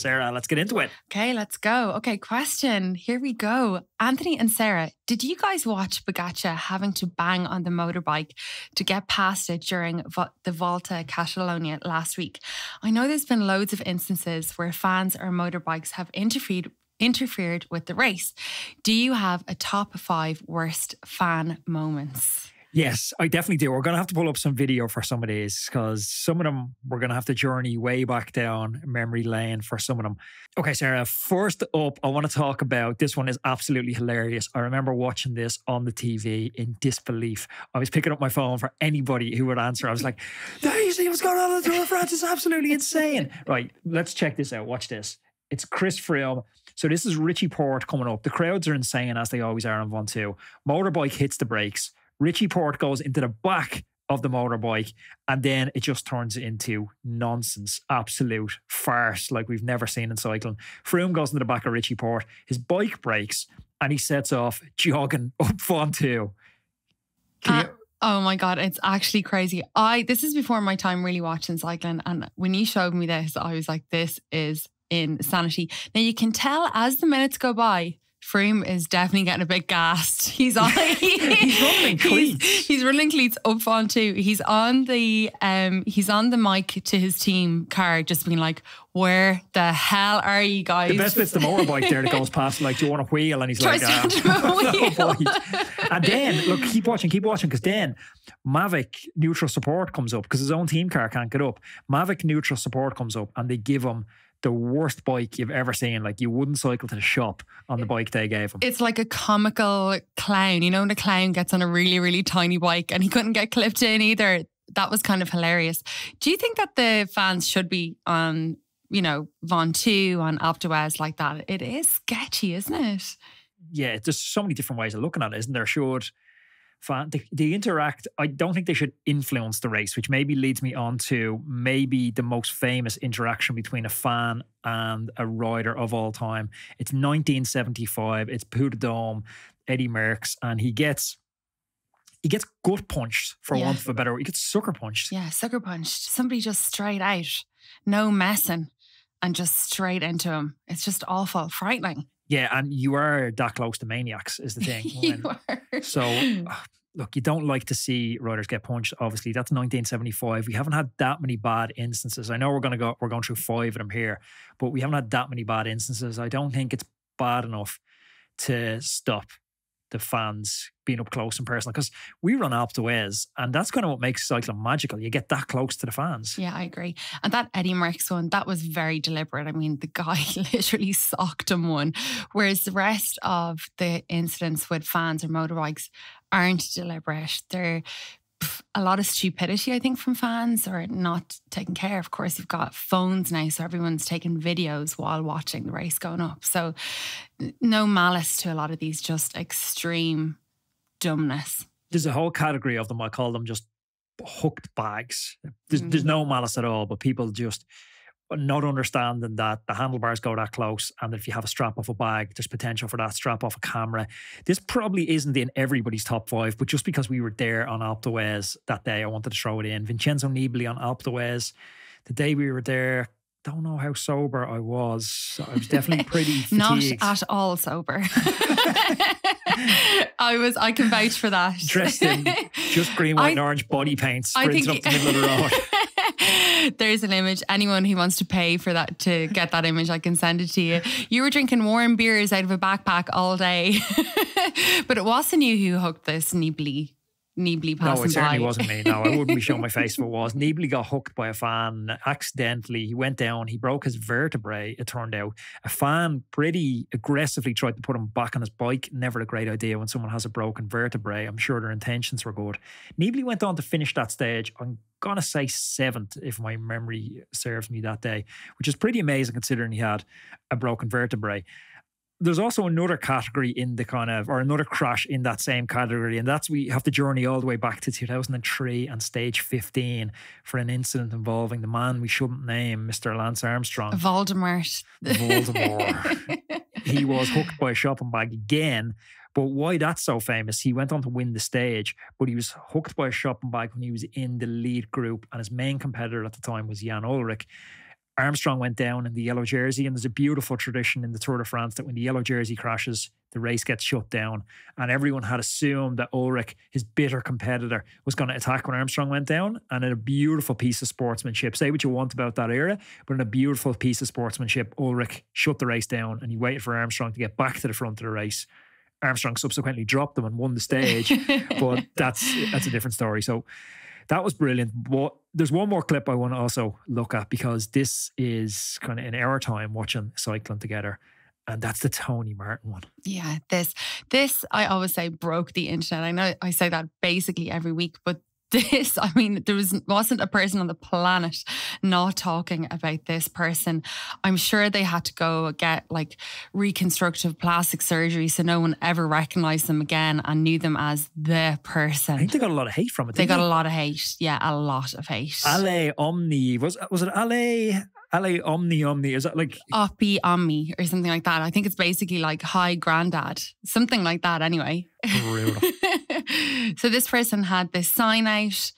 Sarah, let's get into it. Okay, let's go. Okay, question. Here we go. Anthony and Sarah, did you guys watch Pogacar having to bang on the motorbike to get past it during the Volta Catalonia last week? I know there's been loads of instances where fans or motorbikes have interfered interfered with the race. Do you have a top five worst fan moments? Yes, I definitely do. We're going to have to pull up some video for some of these because some of them we're going to have to journey way back down memory lane for some of them. Okay, Sarah, first up, I want to talk about this one is absolutely hilarious. I remember watching this on the TV in disbelief. I was picking up my phone for anybody who would answer. I was like, "Do you see what's going on in the Tour de France? It's absolutely insane." Right, let's check this out. Watch this. It's Chris Froome. So this is Richie Porte coming up. The crowds are insane as they always are on Ventoux. Motorbike hits the brakes. Richie Porte goes into the back of the motorbike and then it just turns into nonsense, absolute farce like we've never seen in cycling. Froome goes into the back of Richie Porte, His bike breaks and he sets off jogging up Ventoux. Uh, Oh my god, it's actually crazy. I this is before my time really watching cycling, and when you showed me this, I was like, "This is insanity." Now you can tell as the minutes go by, Froome is definitely getting a bit gassed. He's on. He's running cleats. He's, he's running cleats up Ventoux. He's on the um. He's on the mic to his team car, just being like, "Where the hell are you guys?" The best bit's the motorbike there that goes past, like, do you want a wheel? And he's Tries like, to ah. hand Oh, wheel. and then, look, keep watching, keep watching, because then Mavic neutral support comes up because his own team car can't get up. Mavic neutral support comes up and they give him the worst bike you've ever seen. Like, you wouldn't cycle to the shop on the bike they gave him. It's like a comical clown. You know, when the clown gets on a really, really tiny bike and he couldn't get clipped in either. That was kind of hilarious. Do you think that the fans should be on, you know, Ventoux, on d'Huez like that? It is sketchy, isn't it? yeah, there's so many different ways of looking at it, isn't there? Should fan they, they interact? I don't think they should influence the race, which maybe leads me on to maybe the most famous interaction between a fan and a rider of all time. It's 1975. It's Puy de Dome, Eddie Merckx, and he gets he gets gut punched for Yeah. want of a better word. He gets sucker punched. Yeah, sucker punched. Somebody just straight out, no messing, and just straight into him. It's just awful, frightening. Yeah, and you are that close to maniacs is the thing. you are. So, uh, look, you don't like to see riders get punched. Obviously, that's 1975. We haven't had that many bad instances. I know we're going to go, we're going through five of them here, but we haven't had that many bad instances. I don't think it's bad enough to stop the fans being up close and personal because we run Alpe d'Huez, and that's kind of what makes cycling magical. You get that close to the fans. Yeah, I agree. And that Eddie Merckx one, that was very deliberate. I mean, the guy literally socked him one, whereas the rest of the incidents with fans or motorbikes aren't deliberate. They're a lot of stupidity, I think, from fans or not taking care. Of course, you've got phones now, so everyone's taking videos while watching the race going up. So, no malice to a lot of these, just extreme dumbness. there's a whole category of them. I call them just hooked bags. There's, there's Mm. no malice at all, but people just not understanding that the handlebars go that close, and if you have a strap off a bag, there's potential for that strap off a camera. This probably isn't in everybody's top five, but just because we were there on Alpe d'Huez that day, I wanted to throw it in. Vincenzo Nibali on Alpe d'Huez, the day we were there. Don't know how sober I was. I was definitely pretty Not at all sober. I was. I can vouch for that. Dressed in just green, white, I- and orange body paint, I sprinting think up the middle of the road. There's an image. Anyone who wants to pay for that to get that image, I can send it to you. You were drinking warm beers out of a backpack all day, but it wasn't you who hooked this Nibali, Passing No, it certainly by. wasn't me. No, I wouldn't be showing my face if it was. Nibali got hooked by a fan accidentally. He went down, he broke his vertebrae, it turned out. A fan pretty aggressively tried to put him back on his bike. Never a great idea when someone has a broken vertebrae. I'm sure their intentions were good. Nibali went on to finish that stage. I'm going to say seventh, if my memory serves me that day, which is pretty amazing considering he had a broken vertebrae there's also another category in the kind of or another crash in that same category and that's we have to journey all the way back to 2003 and stage 15 for an incident involving the man we shouldn't name mr lance armstrong Voldemort. Voldemort. he was hooked by a shopping bag again but why that's so famous he went on to win the stage but he was hooked by a shopping bag when he was in the lead group and his main competitor at the time was jan ullrich Armstrong went down in the yellow jersey, and there's a beautiful tradition in the Tour de France that when the yellow jersey crashes, the race gets shut down. And everyone had assumed that Ullrich, his bitter competitor, was going to attack when Armstrong went down. And in a beautiful piece of sportsmanship, say what you want about that era, but in a beautiful piece of sportsmanship, Ullrich shut the race down and he waited for Armstrong to get back to the front of the race. Armstrong subsequently dropped them and won the stage, but that's that's a different story. So that was brilliant. But there's one more clip I want to also look at because this is kind of in our time watching cycling together. And that's the Tony Martin one. Yeah, this this I always say broke the internet. I know I say that basically every week, but this. I mean there was wasn't a person on the planet not talking about this person. I'm sure they had to go get like reconstructive plastic surgery so no one ever recognized them again and knew them as the person. I think they got a lot of hate from it. they got a lot of hate. Yeah a lot of hate. Ale Omni was was it Ale? Ale Omni Omni? Is that like Oppie Omni or something like that. I think it's basically like hi granddad. Something like that anyway. Brutal? so this person had this sign out,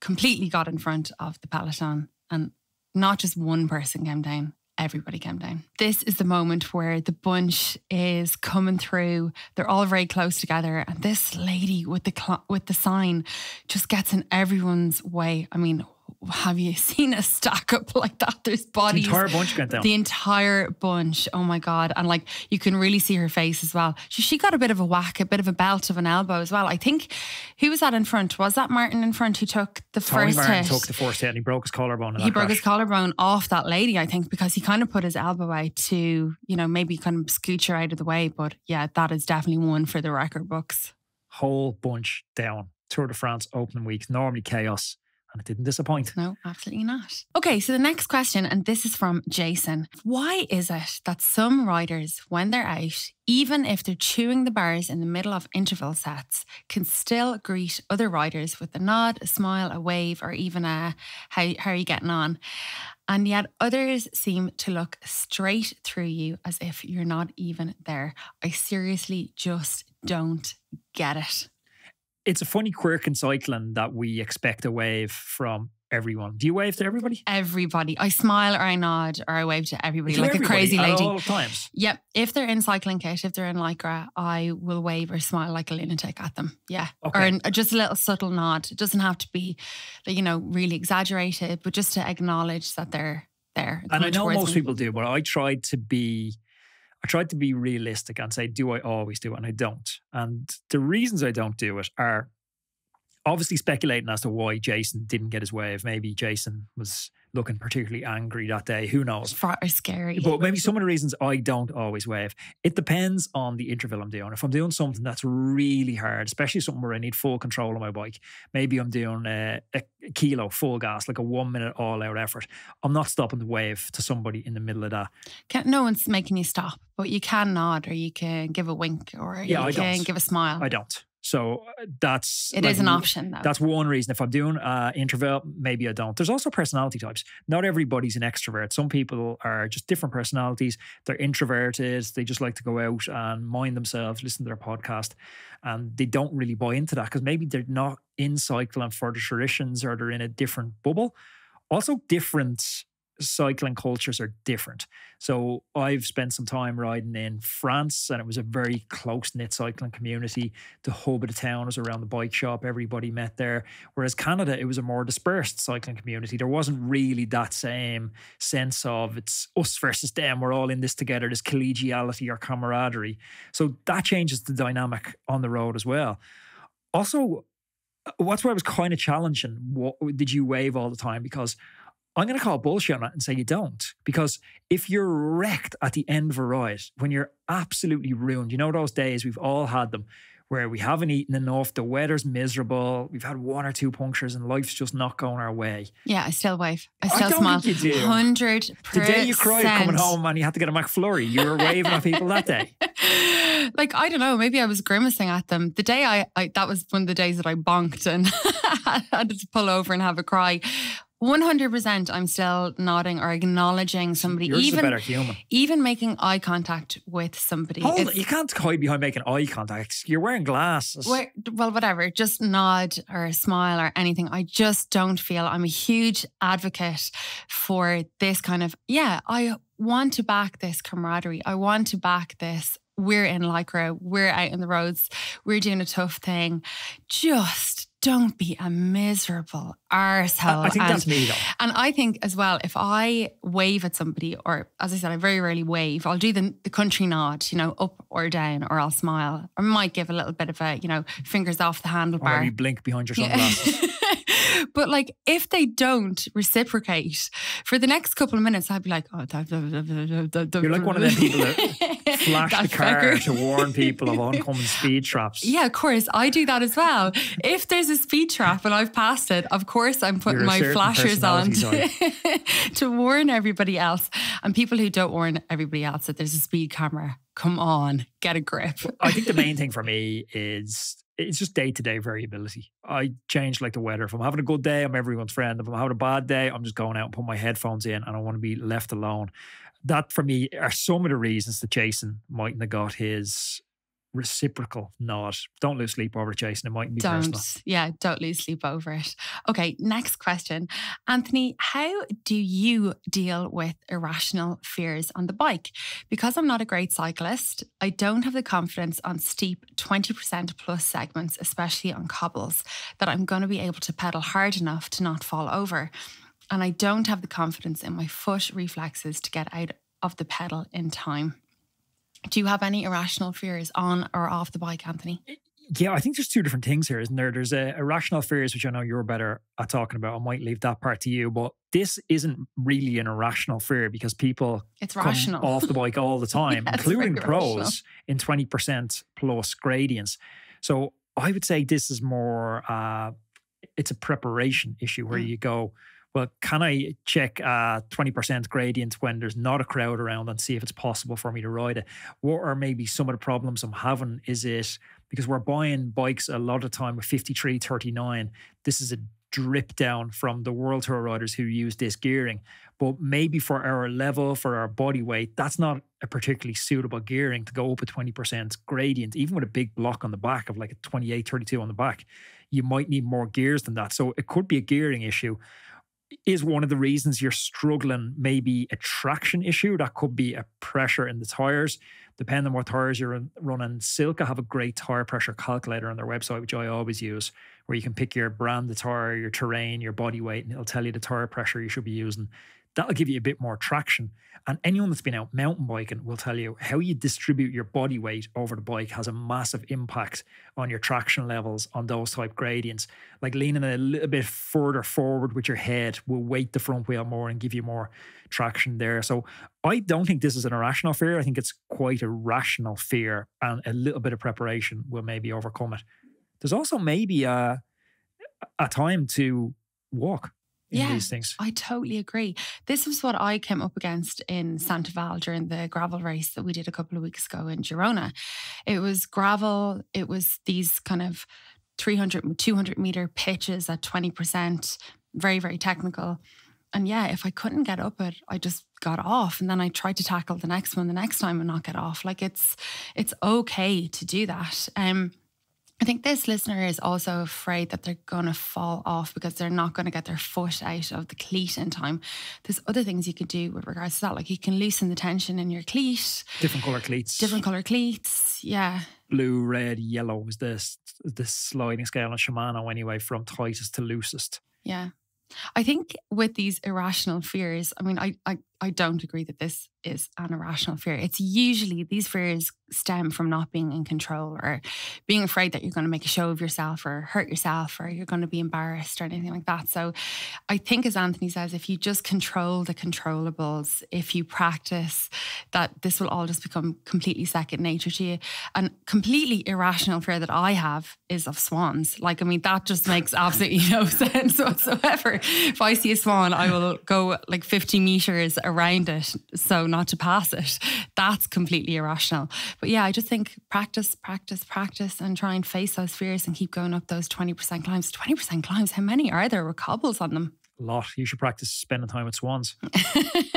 completely got in front of the peloton, and not just one person came down. Everybody came down. This is the moment where the bunch is coming through. They're all very close together, and this lady with the cl- with the sign just gets in everyone's way. I mean, have you seen a stack up like that? There's bodies. the entire bunch went down. The entire bunch. Oh my God. And like you can really see her face as well. She, she got a bit of a whack, a bit of a belt of an elbow as well. I think who was that in front? Was that Martin in front who took the Tony first Martin hit? took the first hit and he broke his collarbone. he broke his collarbone off that lady, I think, because he kind of put his elbow out to, you know, maybe kind of scooch her out of the way. But yeah, that is definitely one for the record books. whole bunch down. Tour de France opening week, normally chaos, and it didn't disappoint. No, absolutely not. Okay, so the next question, and this is from Jason. Why is it that some riders, when they're out, even if they're chewing the bars in the middle of interval sets, can still greet other riders with a nod, a smile, a wave, or even a how, how are you getting on? And yet others seem to look straight through you as if you're not even there. I seriously just don't get it. It's a funny quirk in cycling that we expect a wave from everyone. Do you wave to everybody? Everybody, I smile or I nod or I wave to everybody To like everybody a crazy lady. all times. Yep. If they're in cycling kit, if they're in lycra, I will wave or smile like a lunatic at them. Yeah. Or Okay. an, uh, just a little subtle nod. It doesn't have to be, you know, really exaggerated, but just to acknowledge that they're there. And I know most me. people do, but I tried to be I tried to be realistic and say, do I always do it? And I don't. And the reasons I don't do it are obviously speculating as to why Jason didn't get his wave. Maybe Jason was looking particularly angry that day. Who knows? Far scary. But maybe some of the reasons I don't always wave, it depends on the interval I'm doing. If I'm doing something that's really hard, especially something where I need full control of my bike, maybe I'm doing a, a kilo full gas, like a one minute all out effort. I'm not stopping to wave to somebody in the middle of that. Can, no one's making you stop, but you can nod or you can give a wink or Yeah, you I can don't. give a smile. I don't. So uh, that's It is like, an option though. That's one reason. If I'm doing uh, interval, maybe I don't. There's also personality types. Not everybody's an extrovert. Some people are just different personalities. They're introverted. They just like to go out and mind themselves, listen to their podcast, and they don't really buy into that because maybe they're not in cycling for the traditions or they're in a different bubble. Also, different cycling cultures are different. So I've spent some time riding in France and it was a very close knit cycling community. The hub of the town was around the bike shop. Everybody met there. Whereas Canada, it was a more dispersed cycling community. There wasn't really that same sense of it's us versus them. We're all in this together, this collegiality or camaraderie. So that changes the dynamic on the road as well. Also, uh, what's where I was kind of challenging. What did you wave all the time? Because I'm going to call bullshit on that and say you don't. Because if you're wrecked at the end of a ride, when you're absolutely ruined, you know those days we've all had them where we haven't eaten enough, the weather's miserable, we've had one or two punctures, and life's just not going our way. yeah, I still wave. I I still don't smile. think you do. Hundred The day you cried coming home and you had to get a McFlurry, you were waving at people that day. like I don't know, maybe I was grimacing at them. The day I, I that was one of the days that I bonked and had to pull over and have a cry. 100% I'm still nodding or acknowledging somebody, You're just a even better human. even making eye contact with somebody. Hold it, you can't hide behind making eye contact. You're wearing glasses. Well, whatever, just nod or smile or anything. I just don't feel I'm a huge advocate for this kind of, yeah, I want to back this camaraderie. I want to back this. We're in Lycra, we're out in the roads, we're doing a tough thing. Just don't be a miserable arsehole. I, think and that's me though. and I think as well, if I wave at somebody, or as I said, I very rarely wave, I'll do the, the country nod, you know, up or down, or I'll smile. I might give a little bit of a, you know, fingers off the Or handlebar. maybe blink behind your Yeah. but like, if they don't reciprocate for the next couple of minutes, I'd be like, oh, You're like one of them people that flash the car fucker. to warn people of oncoming speed traps. Yeah, of course. I do that as well. If there's a speed trap and I've passed it, of course I'm putting my flashers on to, to warn everybody else. And people who don't warn everybody else that there's a speed camera, come on, get a grip. I think the main thing for me is it's just day to day variability. I change like the weather. If I'm having a good day, I'm everyone's friend. If I'm having a bad day, I'm just going out and put my headphones in and I want to be left alone. That for me are some of the reasons that Jason mightn't have got his reciprocal nod. Don't lose sleep over it, Jason. It mightn't be Don't, personal. yeah, don't lose sleep over it. Okay, next question. Anthony, how do you deal with irrational fears on the bike? Because I'm not a great cyclist, I don't have the confidence on steep 20% plus segments, especially on cobbles, that I'm going to be able to pedal hard enough to not fall over. And I don't have the confidence in my foot reflexes to get out of the pedal in time. Do you have any irrational fears on or off the bike, Anthony? Yeah, I think there's two different things here, isn't there? There's a irrational fears, which I know you're better at talking about. I might leave that part to you, but this isn't really an irrational fear because people It's come rational. off the bike all the time, Yeah, including pros rational. in 20% plus gradients. So I would say this is more, uh, it's a preparation issue where Mm. you go, well, can I check uh, 20% gradient when there's not a crowd around and see if it's possible for me to ride it? What are maybe some of the problems I'm having? Is it because we're buying bikes a lot of time with 53, 39? This is a drip down from the World Tour riders who use this gearing. But maybe for our level, for our body weight, that's not a particularly suitable gearing to go up a 20% gradient, even with a big block on the back of like a 28, 32 on the back. You might need more gears than that. So it could be a gearing issue. Is one of the reasons you're struggling maybe a traction issue? That could be a pressure in the tires. Depending on what tires you're running, Silca have a great tire pressure calculator on their website, which I always use, where you can pick your brand of tire, your terrain, your body weight, and it'll tell you the tire pressure you should be using. That'll give you a bit more traction. And anyone that's been out mountain biking will tell you how you distribute your body weight over the bike has a massive impact on your traction levels on those type gradients. Like leaning a little bit further forward with your head will weight the front wheel more and give you more traction there. So I don't think this is an irrational fear. I think it's quite a rational fear, and a little bit of preparation will maybe overcome it. There's also maybe a, a time to walk in Yeah. these things. I totally agree. This was what I came up against in Santaval during the gravel race that we did a couple of weeks ago in Girona. It was gravel, it was these kind of 300, 200 meter pitches at 20%, very, very technical. And yeah, if I couldn't get up it, I just got off and then I tried to tackle the next one the next time and not get off. Like it's it's okay to do that. Um I think this listener is also afraid that they're going to fall off because they're not going to get their foot out of the cleat in time. There's other things you could do with regards to that. Like you can loosen the tension in your cleat, Different color cleats. different color cleats. Yeah. blue, red, yellow is this the sliding scale on Shimano anyway, from tightest to loosest. Yeah. I think with these irrational fears, I mean, I, I, I don't agree that this is an irrational fear. It's usually these fears stem from not being in control or being afraid that you're going to make a show of yourself or hurt yourself or you're going to be embarrassed or anything like that. So I think, as Anthony says, if you just control the controllables, if you practice, that this will all just become completely second nature to you. And completely irrational fear that I have is of swans. Like, I mean, that just makes absolutely no sense whatsoever. If I see a swan, I will go like 50 meters around it so not to pass it. That's completely irrational. But yeah, I just think practice, practice, practice and try and face those fears and keep going up those 20% climbs. 20% climbs, how many are there with cobbles on them? a lot. You should practice spending time with swans.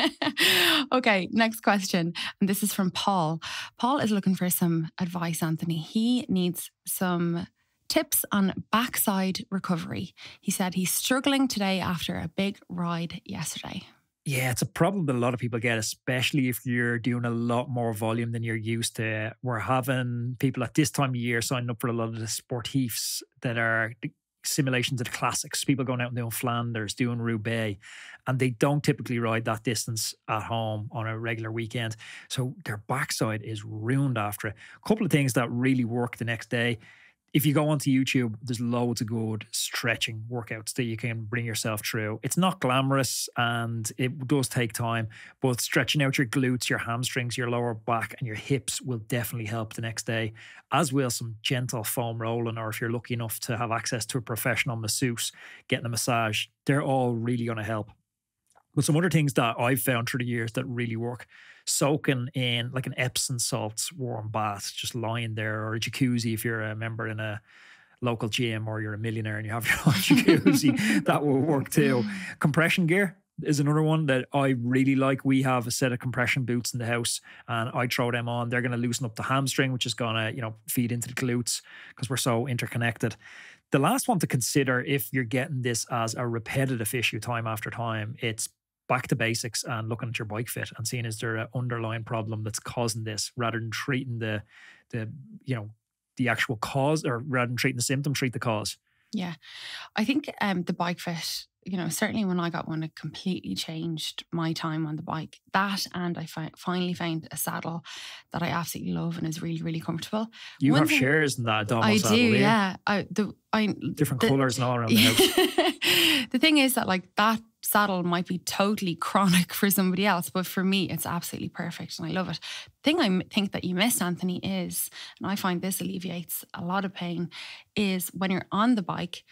okay, next question. And this is from Paul. Paul is looking for some advice, Anthony. He needs some tips on backside recovery. He said he's struggling today after a big ride yesterday. Yeah, it's a problem that a lot of people get, especially if you're doing a lot more volume than you're used to. We're having people at this time of year signing up for a lot of the sportifs that are simulations of the classics, people going out and doing Flanders, doing Roubaix, and they don't typically ride that distance at home on a regular weekend. So their backside is ruined after it. A couple of things that really work the next day if you go onto YouTube, there's loads of good stretching workouts that you can bring yourself through. It's not glamorous and it does take time, but stretching out your glutes, your hamstrings, your lower back, and your hips will definitely help the next day, as will some gentle foam rolling, or if you're lucky enough to have access to a professional masseuse, getting a massage. They're all really going to help. But some other things that I've found through the years that really work soaking in like an Epsom salts warm bath, just lying there, or a jacuzzi if you're a member in a local gym or you're a millionaire and you have your own jacuzzi, that will work too. Compression gear is another one that I really like. We have a set of compression boots in the house and I throw them on. They're going to loosen up the hamstring, which is going to, you know, feed into the glutes because we're so interconnected. The last one to consider if you're getting this as a repetitive issue time after time, it's back to basics and looking at your bike fit and seeing is there an underlying problem that's causing this rather than treating the the you know the actual cause or rather than treating the symptom treat the cause? Yeah. I think um the bike fit you know certainly when i got one it completely changed my time on the bike. That and i fi- finally found a saddle that i absolutely love and is really really comfortable. You one have thing, shares in that i do yeah. I the i different the, colors and all around the house. The thing is that like that saddle might be totally chronic for somebody else, but for me, it's absolutely perfect and I love it. The thing I think that you miss, Anthony, is, and I find this alleviates a lot of pain, is when you're on the bike,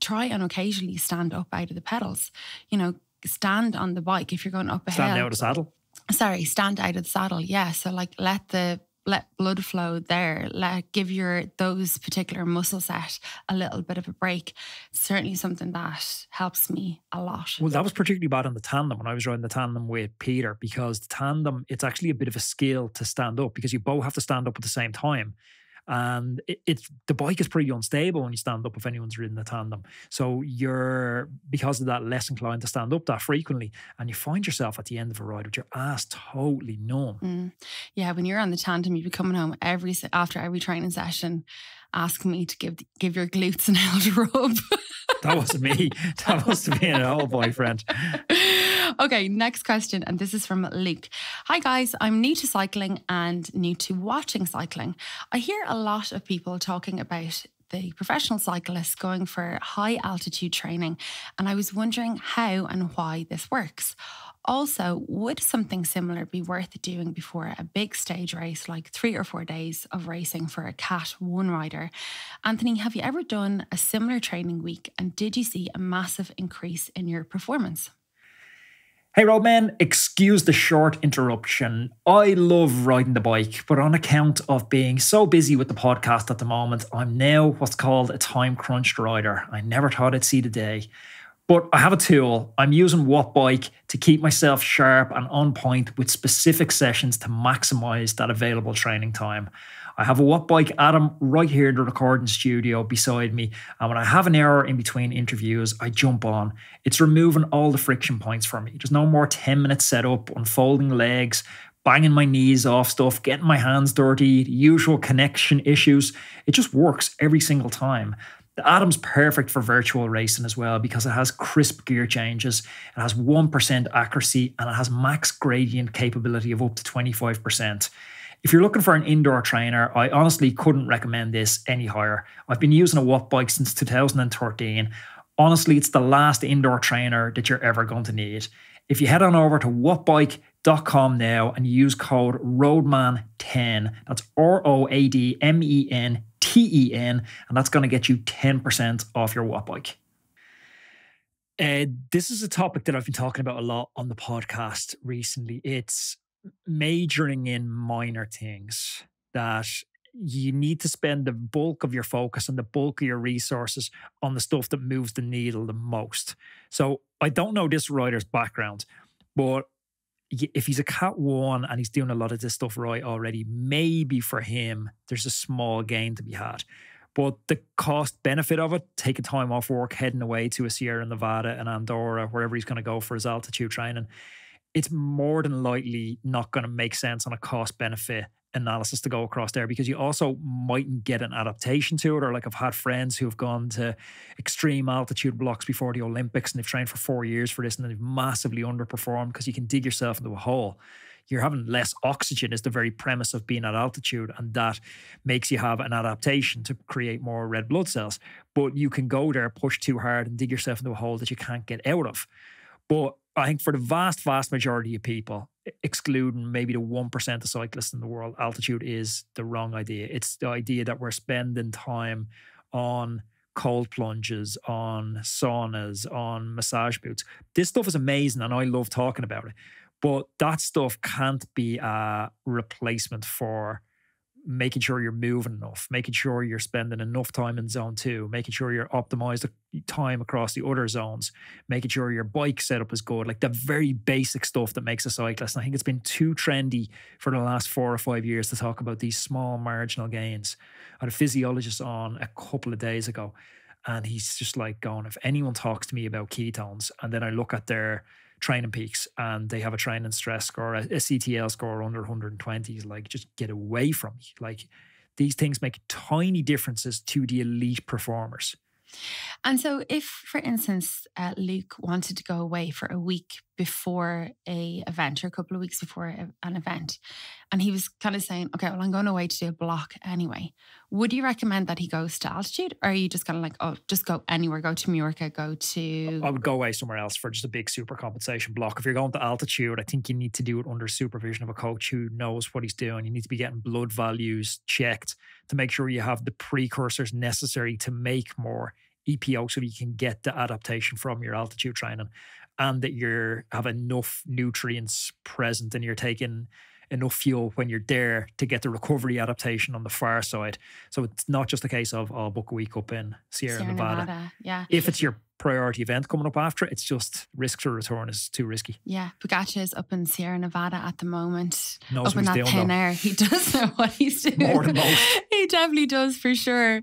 try and occasionally stand up out of the pedals. You know, stand on the bike if you're going up a stand hill. Stand out of the saddle? Sorry, stand out of the saddle. Yeah. So, like, let the let blood flow there. Let give your those particular muscle set a little bit of a break. Certainly something that helps me a lot. Well that was particularly bad on the tandem when i was riding the tandem with peter because the tandem it's actually a bit of a skill to stand up because you both have to stand up at the same time and it, it's the bike is pretty unstable when you stand up if anyone's ridden a tandem. So you're because of that less inclined to stand up that frequently and you find yourself at the end of a ride with your ass totally numb. Mm. yeah when you're on the tandem you'd be coming home every after every training session asking me to give give your glutes an elder rub. That wasn't me. That must have been an old boyfriend okay, next question. And this is from Luke. Hi, guys. I'm new to cycling and new to watching cycling. I hear a lot of people talking about the professional cyclists going for high altitude training, and I was wondering how and why this works. Also, would something similar be worth doing before a big stage race, like three or four days of racing for a Cat 1 rider? Anthony, have you ever done a similar training week and did you see a massive increase in your performance? Hey Roadman, excuse the short interruption. I love riding the bike, but on account of being so busy with the podcast at the moment, I'm now what's called a time crunched rider. I never thought I'd see the day. But I have a tool. I'm using Wattbike to keep myself sharp and on point with specific sessions to maximize that available training time. I have a Wattbike Atom right here in the recording studio beside me. And when I have an hour in between interviews, I jump on. It's removing all the friction points for me. There's no more 10 minute setup, unfolding legs, banging my knees off stuff, getting my hands dirty, usual connection issues. It just works every single time. The Atom's perfect for virtual racing as well because it has crisp gear changes, it has 1% accuracy, and it has max gradient capability of up to 25%. If you're looking for an indoor trainer, I honestly couldn't recommend this any higher. I've been using a Wattbike since 2013. Honestly, it's the last indoor trainer that you're ever going to need. If you head on over to wattbike.com now and use code ROADMAN10, that's R O A D M E N T E N, and that's going to get you 10% off your Wattbike. Uh, this is a topic that I've been talking about a lot on the podcast recently. It's majoring in minor things that you need to spend the bulk of your focus and the bulk of your resources on the stuff that moves the needle the most. So I don't know this rider's background, but if he's a cat one and he's doing a lot of this stuff right already, maybe for him there's a small gain to be had. But the cost benefit of it, taking time off work, heading away to a Sierra Nevada and Andorra, wherever he's going to go for his altitude training, it's more than likely not going to make sense on a cost benefit analysis to go across there because you also mightn't get an adaptation to it. Or like I've had friends who have gone to extreme altitude blocks before the Olympics and they've trained for four years for this and they've massively underperformed because you can dig yourself into a hole. You're having less oxygen is the very premise of being at altitude, and that makes you have an adaptation to create more red blood cells. But you can go there, push too hard, and dig yourself into a hole that you can't get out of. But I think for the vast, vast majority of people, excluding maybe the 1% of cyclists in the world, altitude is the wrong idea. It's the idea that we're spending time on cold plunges, on saunas, on massage boots. This stuff is amazing and I love talking about it. But that stuff can't be a replacement for making sure you're moving enough, making sure you're spending enough time in zone two, making sure you're optimized the time across the other zones, making sure your bike setup is good, like the very basic stuff that makes a cyclist. And I think it's been too trendy for the last four or five years to talk about these small marginal gains. I had a physiologist on a couple of days ago, and he's just like going, if anyone talks to me about ketones, and then I look at their TrainingPeaks and they have a training stress score, a, a CTL score under 120, like just get away from me. Like these things make tiny differences to the elite performers. And so, if, for instance, uh, Luke wanted to go away for a week before a event or a couple of weeks before a, an event, and he was kind of saying, "Okay, well, I'm going away to do a block anyway." Would you recommend that he goes to altitude, or are you just kind of like, "Oh, just go anywhere, go to Mallorca, go to"? I would go away somewhere else for just a big super compensation block. If you're going to altitude, I think you need to do it under supervision of a coach who knows what he's doing. You need to be getting blood values checked to make sure you have the precursors necessary to make more EPO so you can get the adaptation from your altitude training and that you have enough nutrients present and you're taking enough fuel when you're there to get the recovery adaptation on the far side. So it's not just a case of oh book a week up in Sierra, Sierra Nevada. Nevada. Yeah. If it's your priority event coming up after, it's just risk to return is too risky. Yeah. Pogacar is up in Sierra Nevada at the moment. Knows up what in he's that doing, thin though. air. He does know what he's doing. More than most. he definitely does for sure.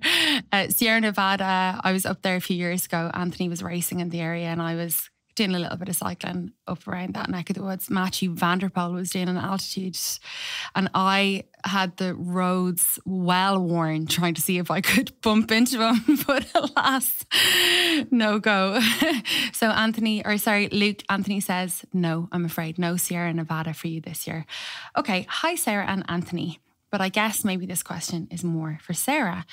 Uh, Sierra Nevada, I was up there a few years ago. Anthony was racing in the area and I was doing a little bit of cycling up around that neck of the woods. Mathieu van der Poel was doing an altitude and I had the roads well worn trying to see if I could bump into him, but alas, no go. so Anthony, or sorry, Luke, Anthony says, no, I'm afraid no Sierra Nevada for you this year. Okay, hi Sarah and Anthony. But I guess maybe this question is more for Sarah.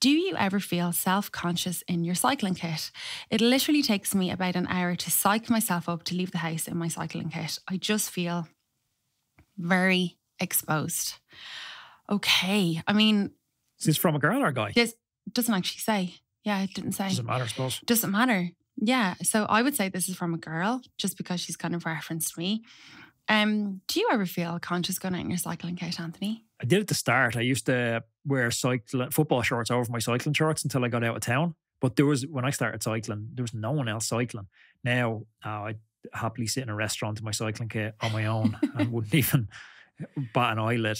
Do you ever feel self conscious in your cycling kit? It literally takes me about an hour to psych myself up to leave the house in my cycling kit. I just feel very exposed. Okay. I mean, Is this from a girl or a guy? this doesn't actually say. Yeah, it didn't say. Doesn't matter, I suppose. Doesn't matter. Yeah. So I would say this is from a girl just because she's kind of referenced me. Um, do you ever feel conscious going out in your cycling kit, Anthony? I did at the start. I used to wear cycling football shorts over my cycling shorts until I got out of town. But there was when I started cycling, there was no one else cycling. Now uh, I happily sit in a restaurant in my cycling kit on my own and wouldn't even bat an eyelid.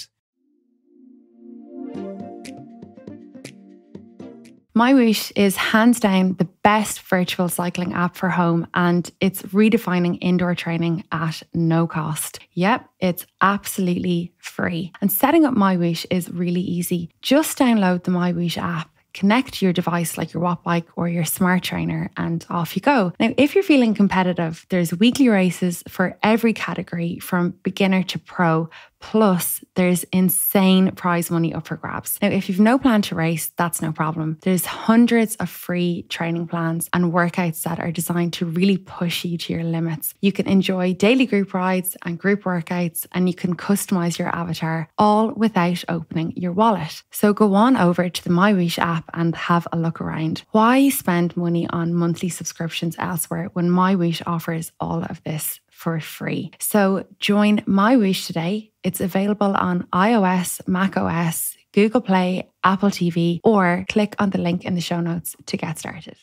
MyWhoosh is hands down the best virtual cycling app for home and it's redefining indoor training at no cost. Yep, it's absolutely free. And setting up MyWhoosh is really easy. Just download the MyWhoosh app connect your device like your Wattbike or your smart trainer and off you go. Now, if you're feeling competitive, there's weekly races for every category from beginner to pro. Plus, there's insane prize money up for grabs. Now, if you've no plan to race, that's no problem. There's hundreds of free training plans and workouts that are designed to really push you to your limits. You can enjoy daily group rides and group workouts, and you can customize your avatar all without opening your wallet. So go on over to the MyWhoosh app and have a look around. Why spend money on monthly subscriptions elsewhere when MyWhoosh offers all of this for free. So join MyWhoosh today. It's available on iOS, macOS, Google Play, Apple TV, or click on the link in the show notes to get started.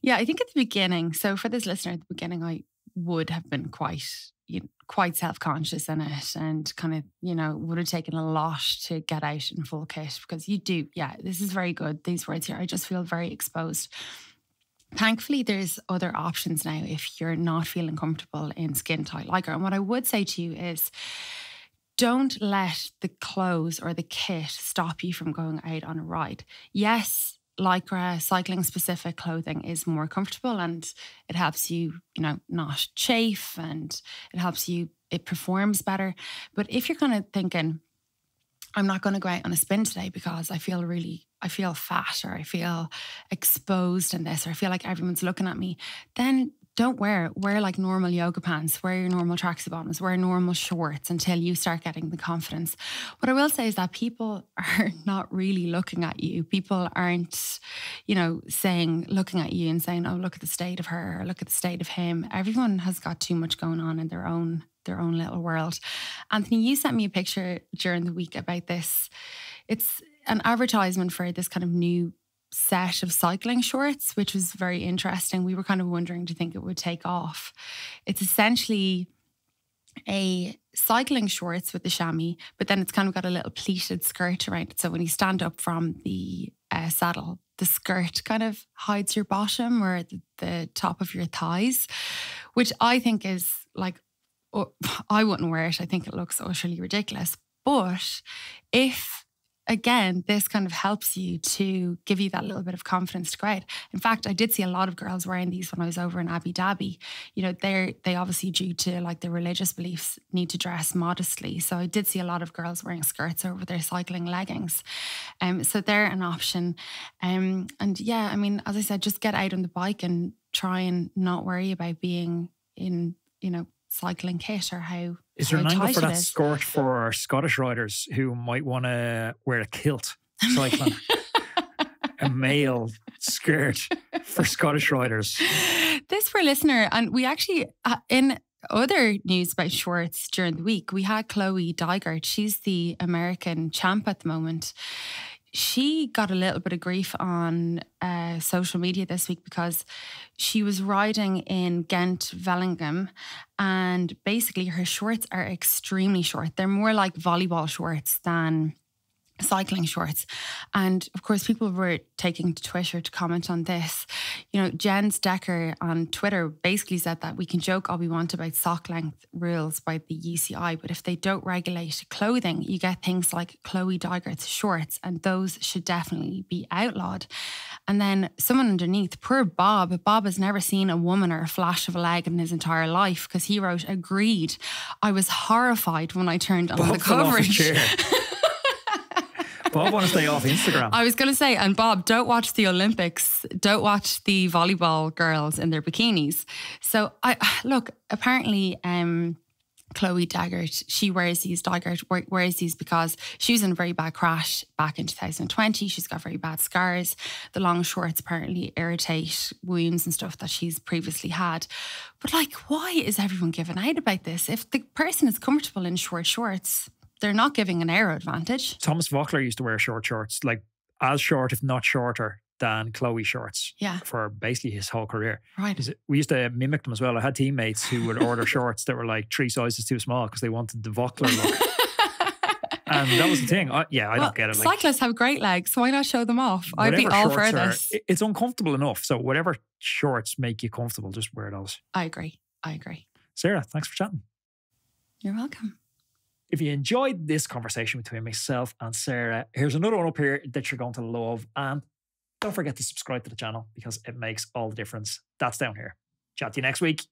Yeah, I think at the beginning, so for this listener at the beginning, I would have been quite you know, quite self-conscious in it and kind of you know would have taken a lot to get out in full kit because you do yeah this is very good these words here i just feel very exposed thankfully there's other options now if you're not feeling comfortable in skin tight lycra and what i would say to you is don't let the clothes or the kit stop you from going out on a ride. Yes lycra cycling specific clothing is more comfortable and it helps you you know not chafe and it helps you it performs better. But if you're kind of thinking i'm not going to go out on a spin today because i feel really i feel fat or i feel exposed in this or i feel like everyone's looking at me. Then don't wear it. wear like normal yoga pants. Wear your normal tracksuit bottoms. Wear normal shorts until you start getting the confidence. What i will say is that people are not really looking at you. People aren't you know saying looking at you and saying oh look at the state of her or look at the state of him. Everyone has got too much going on in their own their own little world anthony you sent me a picture during the week about this it's an advertisement for this kind of new set of cycling shorts, which was very interesting. We were kind of wondering to think it would take off. It's essentially a cycling shorts with the chamois, but then it's kind of got a little pleated skirt around it. So when you stand up from the uh, saddle, the skirt kind of hides your bottom or the, the top of your thighs, which I think is like, I wouldn't wear it. I think it looks utterly ridiculous. But if again, this kind of helps you to give you that little bit of confidence to go out. In fact, I did see a lot of girls wearing these when I was over in Abu Dhabi. You know, they're they obviously due to like their religious beliefs need to dress modestly. So I did see a lot of girls wearing skirts over their cycling leggings. Um, so they're an option. Um, and yeah, I mean, as I said, just get out on the bike and try and not worry about being in, you know, cycling kit or how is there an angle for that skirt for Scottish riders who might want to wear a kilt cycling? a male skirt for Scottish riders. This for a listener, and we actually uh, in other news about shorts during the week, we had Chloe Dygert. She's the American champ at the moment she got a little bit of grief on uh, social media this week because she was riding in Ghent Wevelgem and basically her shorts are extremely short. They're more like volleyball shorts than cycling shorts. And of course, people were taking to Twitter to comment on this. You know, Jens Decker on Twitter basically said that we can joke all we want about sock length rules by the UCI, but if they don't regulate clothing, you get things like Chloe Dygert's shorts, and those should definitely be outlawed. And then someone underneath, poor Bob, Bob has never seen a woman or a flash of a leg in his entire life because he wrote, agreed. I was horrified when I turned on Bob the coverage. Bob want to stay off Instagram. I was going to say, and Bob, don't watch the Olympics. Don't watch the volleyball girls in their bikinis. So I look. Apparently, um, Chloe Dygert, she wears these Dygert wears these because she was in a very bad crash back in 2020. She's got very bad scars. The long shorts apparently irritate wounds and stuff that she's previously had. But like, why is everyone giving out about this? If the person is comfortable in short shorts, they're not giving an air advantage. Thomas Voeckler used to wear short shorts, like as short, if not shorter, than Chloe shorts. Yeah. For basically his whole career. Right. We used to mimic them as well. I had teammates who would order shorts that were like three sizes too small because they wanted the Voeckler look. and that was the thing. I, yeah, I well, don't get it. Like, cyclists have great legs, so why not show them off? I'd be all for this. Are, it's uncomfortable enough. So whatever shorts make you comfortable, just wear those. I agree. I agree. Sarah, thanks for chatting. You're welcome. If you enjoyed this conversation between myself and Sarah, here's another one up here that you're going to love. And don't forget to subscribe to the channel because it makes all the difference. That's down here. Chat to you next week.